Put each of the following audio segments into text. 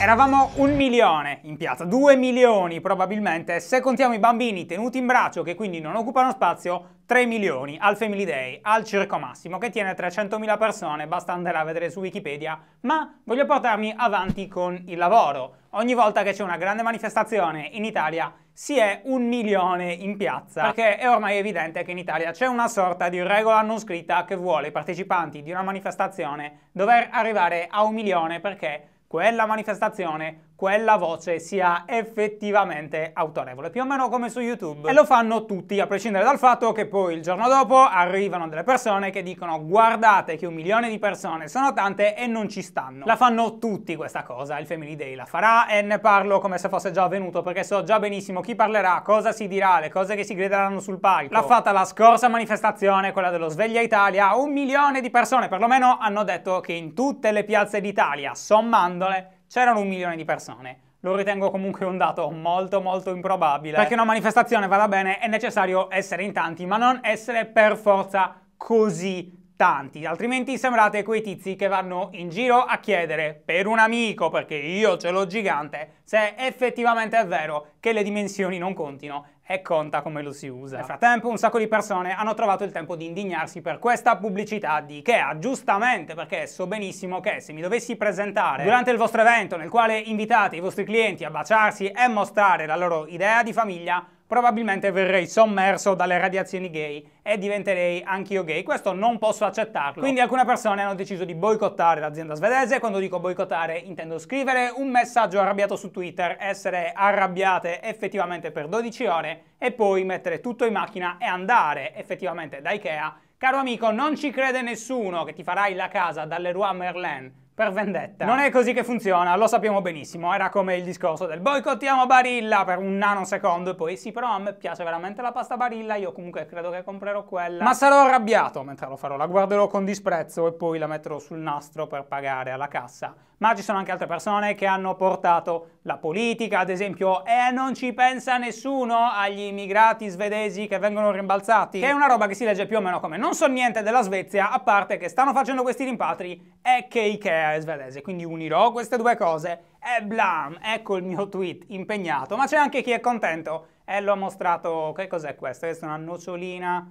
Eravamo un milione in piazza, due milioni probabilmente, se contiamo i bambini tenuti in braccio che quindi non occupano spazio, 3 milioni al Family Day, al Circo Massimo, che tiene 300.000 persone, basta andare a vedere su Wikipedia, ma voglio portarmi avanti con il lavoro. Ogni volta che c'è una grande manifestazione in Italia si è un milione in piazza, perché è ormai evidente che in Italia c'è una sorta di regola non scritta che vuole i partecipanti di una manifestazione dover arrivare a un milione perché quella manifestazione quella voce sia effettivamente autorevole, più o meno come su YouTube. E lo fanno tutti, a prescindere dal fatto che poi il giorno dopo arrivano delle persone che dicono guardate che un milione di persone sono tante e non ci stanno. La fanno tutti questa cosa, il Family Day la farà e ne parlo come se fosse già avvenuto perché so già benissimo chi parlerà, cosa si dirà, le cose che si grideranno sul palco. L'ha fatta la scorsa manifestazione, quella dello Sveglia Italia, un milione di persone perlomeno hanno detto che in tutte le piazze d'Italia, sommandole, c'erano un milione di persone. Lo ritengo comunque un dato molto molto improbabile. Perché una manifestazione vada bene è necessario essere in tanti, ma non essere per forza così tanti, altrimenti sembrate quei tizi che vanno in giro a chiedere per un amico, perché io ce l'ho gigante, se effettivamente è vero che le dimensioni non contino e conta come lo si usa. Nel frattempo un sacco di persone hanno trovato il tempo di indignarsi per questa pubblicità di Ikea, giustamente perché so benissimo che se mi dovessi presentare durante il vostro evento nel quale invitate i vostri clienti a baciarsi e mostrare la loro idea di famiglia, probabilmente verrei sommerso dalle radiazioni gay e diventerei anch'io gay. Questo non posso accettarlo. Quindi alcune persone hanno deciso di boicottare l'azienda svedese. Quando dico boicottare intendo scrivere un messaggio arrabbiato su Twitter, essere arrabbiate effettivamente per 12 ore e poi mettere tutto in macchina e andare effettivamente da Ikea. Caro amico, non ci crede nessuno che ti farai la casa dalle Roi Merlin per vendetta. Non è così che funziona, lo sappiamo benissimo, era come il discorso del boicottiamo Barilla per un nanosecondo e poi sì però a me piace veramente la pasta Barilla, io comunque credo che comprerò quella. Ma sarò arrabbiato mentre lo farò, la guarderò con disprezzo e poi la metterò sul nastro per pagare alla cassa. Ma ci sono anche altre persone che hanno portato la politica, ad esempio, e non ci pensa nessuno agli immigrati svedesi che vengono rimbalzati, che è una roba che si legge più o meno come non so niente della Svezia, a parte che stanno facendo questi rimpatri e che Ikea è svedese, quindi unirò queste due cose e blam, ecco il mio tweet impegnato, ma c'è anche chi è contento e l'ho mostrato, che cos'è questo? Questa è una nocciolina,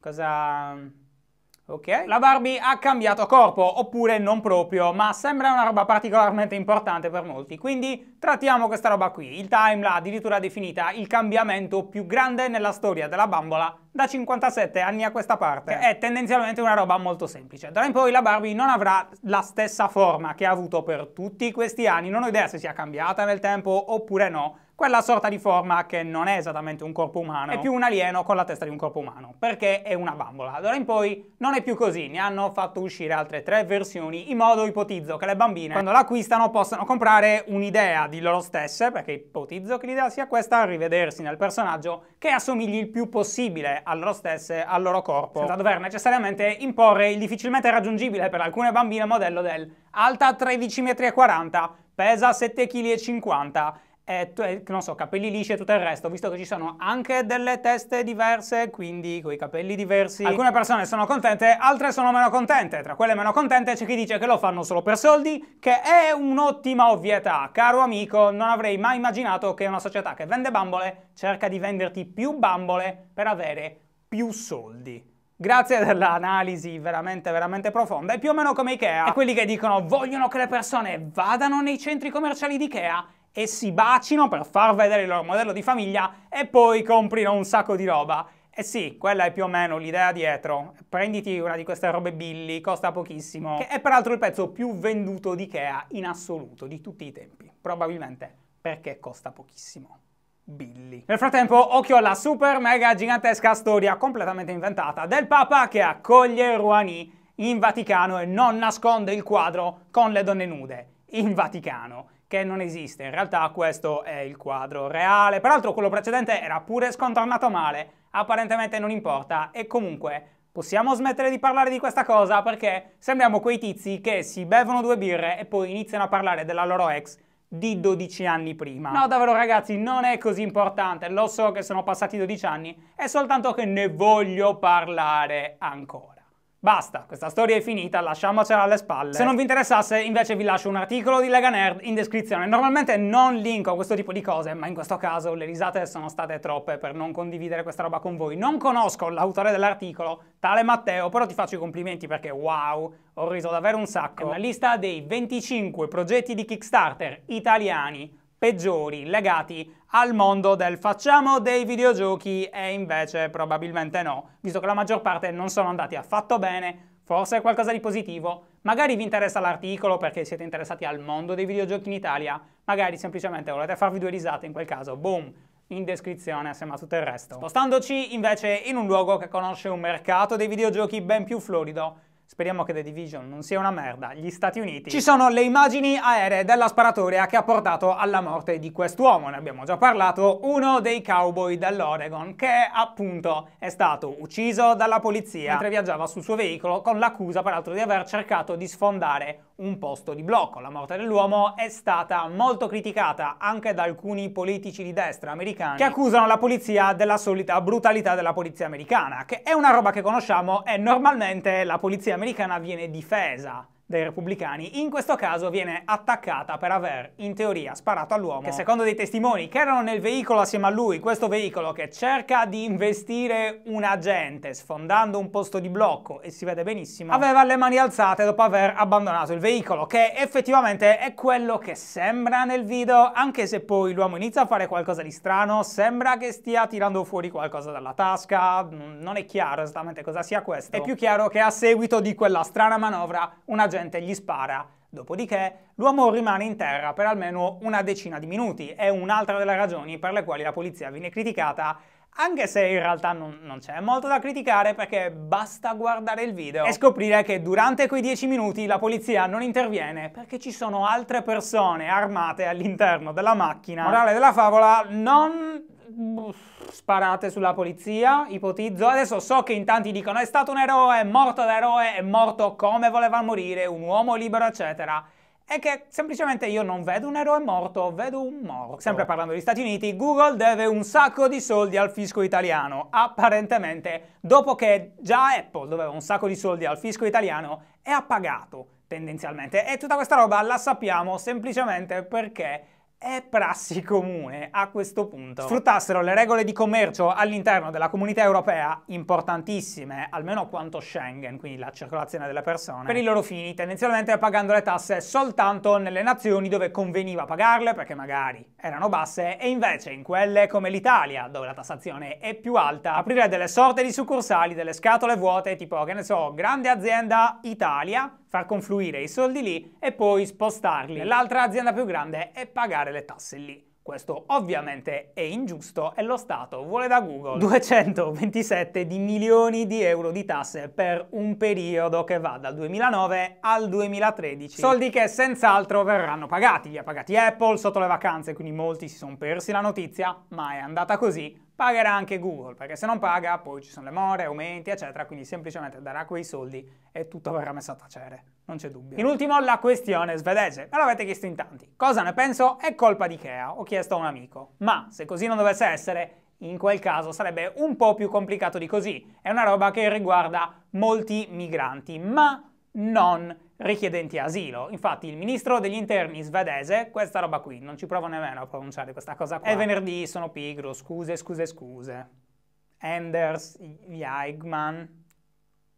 cosa... Ok? La Barbie ha cambiato corpo, oppure non proprio, ma sembra una roba particolarmente importante per molti, quindi trattiamo questa roba qui. Il Time l'ha addirittura definita il cambiamento più grande nella storia della bambola da 57 anni a questa parte. Che è tendenzialmente una roba molto semplice. D'ora in poi la Barbie non avrà la stessa forma che ha avuto per tutti questi anni, non ho idea se sia cambiata nel tempo oppure no, quella sorta di forma che non è esattamente un corpo umano, è più un alieno con la testa di un corpo umano, perché è una bambola. D'ora in poi non è più così, ne hanno fatto uscire altre tre versioni, in modo ipotizzo che le bambine, quando l'acquistano, possano comprare un'idea di loro stesse, perché ipotizzo che l'idea sia questa, rivedersi nel personaggio, che assomigli il più possibile a loro stesse, al loro corpo, senza dover necessariamente imporre il difficilmente raggiungibile per alcune bambine modello del alta 13,40 m, pesa 7,50 kg e, non so, capelli lisci e tutto il resto, visto che ci sono anche delle teste diverse, quindi con i capelli diversi. Alcune persone sono contente, altre sono meno contente. Tra quelle meno contente c'è chi dice che lo fanno solo per soldi, che è un'ottima ovvietà. Caro amico, non avrei mai immaginato che una società che vende bambole cerca di venderti più bambole per avere più soldi. Grazie dell'analisi veramente veramente profonda, è più o meno come Ikea. E quelli che dicono vogliono che le persone vadano nei centri commerciali di Ikea e si bacino per far vedere il loro modello di famiglia e poi comprino un sacco di roba. E sì, quella è più o meno l'idea dietro. Prenditi una di queste robe Billy, costa pochissimo, che è peraltro il pezzo più venduto di Ikea in assoluto di tutti i tempi. Probabilmente perché costa pochissimo. Billy. Nel frattempo, occhio alla super mega gigantesca storia completamente inventata del Papa che accoglie Rouhani in Vaticano e non nasconde il quadro con le donne nude in Vaticano che non esiste. In realtà questo è il quadro reale. Peraltro quello precedente era pure scontornato male, apparentemente non importa. E comunque possiamo smettere di parlare di questa cosa perché sembriamo quei tizi che si bevono due birre e poi iniziano a parlare della loro ex di 12 anni prima. No, davvero ragazzi, non è così importante, lo so che sono passati 12 anni, è soltanto che ne voglio parlare ancora. Basta, questa storia è finita, lasciamocela alle spalle. Se non vi interessasse, invece vi lascio un articolo di Lega Nerd in descrizione. Normalmente non linko questo tipo di cose, ma in questo caso le risate sono state troppe per non condividere questa roba con voi. Non conosco l'autore dell'articolo, tale Matteo, però ti faccio i complimenti perché wow, ho riso davvero un sacco. È una lista dei 25 progetti di Kickstarter italiani peggiori legati al mondo del facciamo dei videogiochi e invece probabilmente no, visto che la maggior parte non sono andati affatto bene, forse è qualcosa di positivo, magari vi interessa l'articolo perché siete interessati al mondo dei videogiochi in Italia, magari semplicemente volete farvi due risate, in quel caso boom, in descrizione assieme a tutto il resto. Spostandoci invece in un luogo che conosce un mercato dei videogiochi ben più florido, Speriamo che The Division non sia una merda. Gli Stati Uniti. Ci sono le immagini aeree della sparatoria che ha portato alla morte di quest'uomo. Ne abbiamo già parlato. Uno dei cowboy dell'Oregon che appunto è stato ucciso dalla polizia mentre viaggiava sul suo veicolo con l'accusa peraltro di aver cercato di sfondare un posto di blocco. La morte dell'uomo è stata molto criticata anche da alcuni politici di destra americani che accusano la polizia della solita brutalità della polizia americana, che è una roba che conosciamo e normalmente la polizia americana viene difesa dei repubblicani, in questo caso viene attaccata per aver, in teoria, sparato all'uomo che secondo dei testimoni che erano nel veicolo assieme a lui, questo veicolo che cerca di investire un agente sfondando un posto di blocco e si vede benissimo, aveva le mani alzate dopo aver abbandonato il veicolo, che effettivamente è quello che sembra nel video, anche se poi l'uomo inizia a fare qualcosa di strano, sembra che stia tirando fuori qualcosa dalla tasca, non è chiaro esattamente cosa sia questo. È più chiaro che a seguito di quella strana manovra un agente gente gli spara. Dopodiché l'uomo rimane in terra per almeno una decina di minuti. È un'altra delle ragioni per le quali la polizia viene criticata anche se in realtà non, non c'è molto da criticare perché basta guardare il video e scoprire che durante quei 10 minuti la polizia non interviene perché ci sono altre persone armate all'interno della macchina. Morale della favola, non sparate sulla polizia, ipotizzo. Adesso so che in tanti dicono è stato un eroe, è morto da eroe, è morto come voleva morire, un uomo libero, eccetera. È che semplicemente io non vedo un eroe morto, vedo un morto. Sempre parlando degli Stati Uniti, Google deve un sacco di soldi al fisco italiano. Apparentemente, dopo che già Apple doveva un sacco di soldi al fisco italiano, e ha pagato tendenzialmente. E tutta questa roba la sappiamo semplicemente perché è prassi comune a questo punto. Sfruttassero le regole di commercio all'interno della comunità europea, importantissime, almeno quanto Schengen, quindi la circolazione delle persone, per i loro fini, tendenzialmente pagando le tasse soltanto nelle nazioni dove conveniva pagarle, perché magari erano basse, e invece in quelle come l'Italia, dove la tassazione è più alta, aprire delle sorte di succursali, delle scatole vuote, tipo, che ne so, grande azienda Italia, far confluire i soldi lì e poi spostarli nell'altra azienda più grande e pagare le tasse lì. Questo ovviamente è ingiusto e lo Stato vuole da Google 227 di milioni di euro di tasse per un periodo che va dal 2009 al 2013. Soldi che senz'altro verranno pagati. Li ha pagati Apple sotto le vacanze, quindi molti si sono persi la notizia, ma è andata così pagherà anche Google, perché se non paga poi ci sono le more, aumenti, eccetera, quindi semplicemente darà quei soldi e tutto verrà messo a tacere, non c'è dubbio. In ultimo la questione svedese, me l'avete chiesto in tanti. Cosa ne penso? È colpa di Ikea, ho chiesto a un amico. Ma se così non dovesse essere, in quel caso sarebbe un po' più complicato di così. È una roba che riguarda molti migranti, ma non richiedenti asilo. Infatti il ministro degli interni svedese, questa roba qui, non ci provo nemmeno a pronunciare questa cosa qua. È venerdì, sono pigro, scuse, scuse, scuse. Anders Jaigman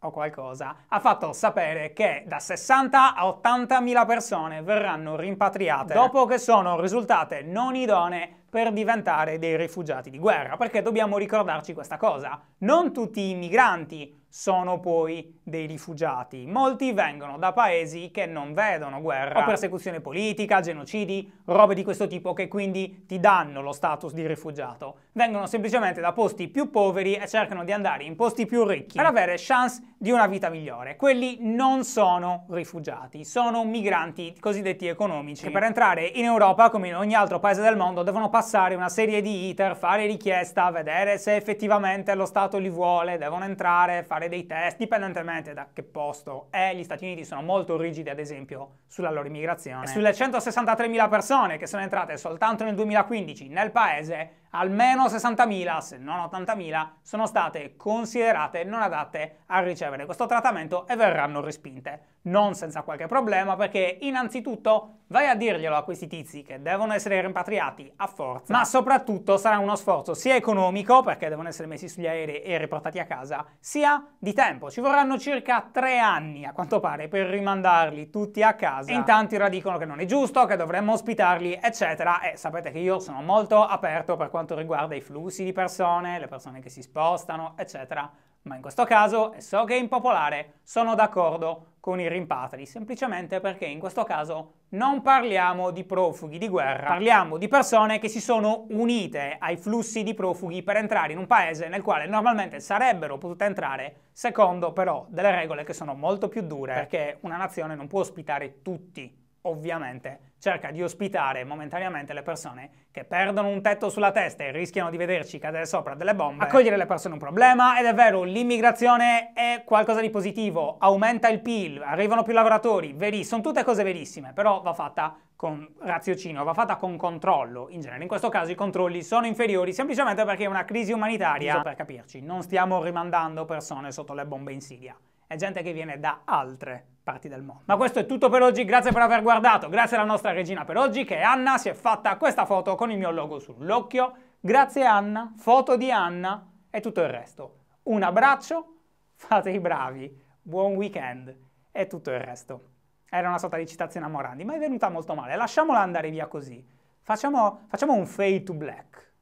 o qualcosa, ha fatto sapere che da 60 a 80 mila persone verranno rimpatriate dopo che sono risultate non idonee per diventare dei rifugiati di guerra, perché dobbiamo ricordarci questa cosa. Non tutti i migranti sono poi dei rifugiati. Molti vengono da paesi che non vedono guerra o persecuzione politica, genocidi, robe di questo tipo che quindi ti danno lo status di rifugiato. Vengono semplicemente da posti più poveri e cercano di andare in posti più ricchi per avere chance di una vita migliore. Quelli non sono rifugiati, sono migranti cosiddetti economici che per entrare in Europa, come in ogni altro paese del mondo, devono passare una serie di iter, fare richiesta, vedere se effettivamente lo Stato li vuole, devono entrare, fare dei test, dipendentemente da che posto è. Gli Stati Uniti sono molto rigidi, ad esempio, sulla loro immigrazione. E sulle 163.000 persone che sono entrate soltanto nel 2015 nel paese, almeno 60.000, se non 80.000, sono state considerate non adatte a ricevere questo trattamento e verranno respinte. Non senza qualche problema perché innanzitutto vai a dirglielo a questi tizi che devono essere rimpatriati a forza, ma soprattutto sarà uno sforzo sia economico perché devono essere messi sugli aerei e riportati a casa, sia di tempo. Ci vorranno circa tre anni a quanto pare per rimandarli tutti a casa. E in tanti ora dicono che non è giusto, che dovremmo ospitarli, eccetera. E sapete che io sono molto aperto per quanto riguarda i flussi di persone, le persone che si spostano, eccetera. Ma in questo caso, e so che è impopolare, sono d'accordo con i rimpatri, semplicemente perché in questo caso non parliamo di profughi di guerra, parliamo di persone che si sono unite ai flussi di profughi per entrare in un paese nel quale normalmente sarebbero potute entrare, secondo però delle regole che sono molto più dure, perché una nazione non può ospitare tutti ovviamente cerca di ospitare momentaneamente le persone che perdono un tetto sulla testa e rischiano di vederci cadere sopra delle bombe. Accogliere le persone è un problema ed è vero, l'immigrazione è qualcosa di positivo, aumenta il PIL, arrivano più lavoratori, veri, sono tutte cose verissime, però va fatta con raziocinio, va fatta con controllo. In genere in questo caso i controlli sono inferiori semplicemente perché è una crisi umanitaria. Per capirci, non stiamo rimandando persone sotto le bombe in Siria è gente che viene da altre parti del mondo. Ma questo è tutto per oggi, grazie per aver guardato, grazie alla nostra regina per oggi che Anna si è fatta questa foto con il mio logo sull'occhio, grazie Anna, foto di Anna e tutto il resto. Un abbraccio, fate i bravi, buon weekend e tutto il resto. Era una sorta di citazione a Morandi, ma è venuta molto male, lasciamola andare via così. Facciamo, facciamo un fade to black.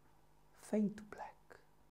Fade to